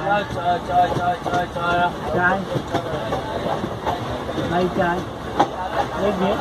trời trời trời trời trời trời trời. Trời trời trời đây trời. Đây biết biết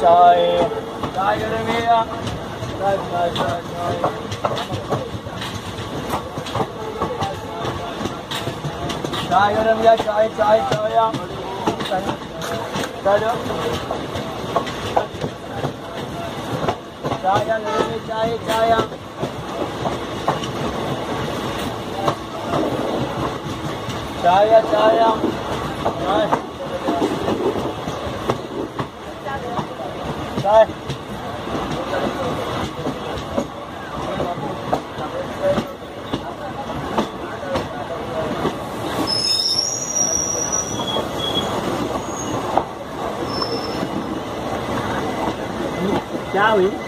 چائے چائے چائے چائے چائے چائے ചായ ചായ ചായ ചായ ചായ ചായ chào ý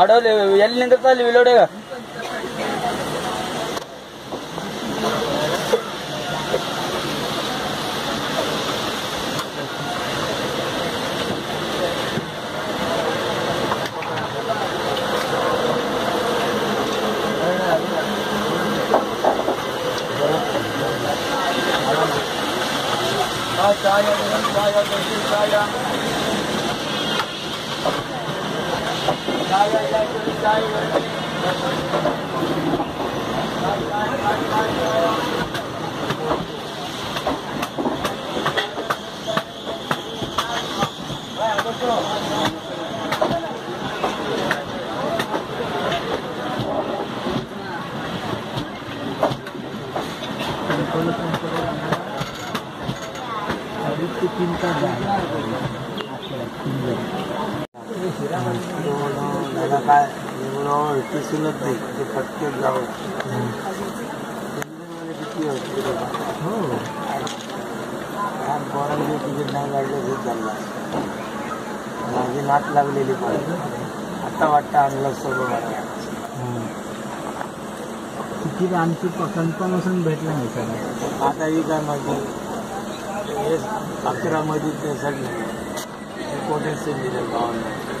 ಅಡೋಲಿ ಎಲ್ಲಿ ನಿಂತಿರ್ತಾ ಅಲ್ಲಿ ವಿಲೋಡೆಗ chai Adit pintar dan akhirat त्याला काय एवढं इतिसूनच नाही ते पटकन जावं मध्ये किती होते हो लहान पोरांचे तिकीट नाही काढलं हे चालला माझी नाट लागलेली पण आता वाटतं आणलं सगळं तिकीट आमची कन्फर्मेशन भेटलं नाही सर आता ही काय माझी हे अकरा मध्ये ते सगळे कोटेशन दिलं गावाला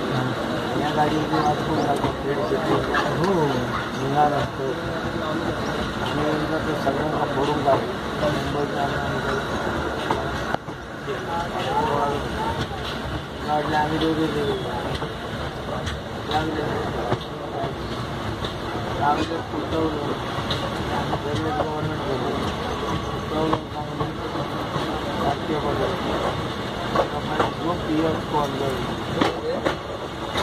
गाड़ी वाचून हो। निघणार असतो आणि तो सगळ्यांना भरून जातो मुंबईत आम्ही दोघे गेलो पी एफ़ कॉल जाईल